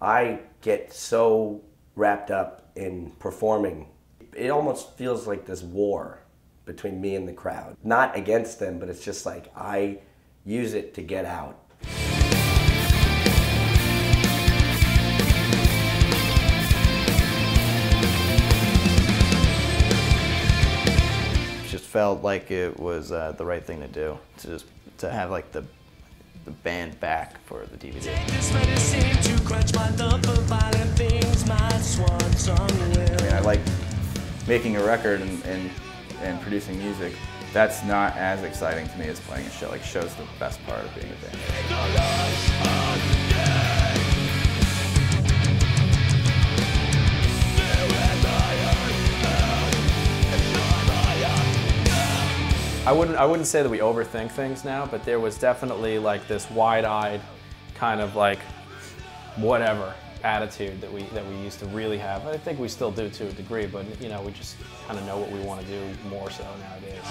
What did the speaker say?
I get so wrapped up in performing. It almost feels like this war between me and the crowd. Not against them, but it's just like I use it to get out. just felt like it was uh, the right thing to do to just to have like the the band back for the DVD. Making a record and, and, and producing music. That's not as exciting to me as playing a show. Like, show's the best part of being a band. I wouldn't, I wouldn't say that we overthink things now, but there was definitely like this wide-eyed kind of like whatever attitude that we that we used to really have. I think we still do to a degree, but you know, we just kind of know what we want to do more so nowadays.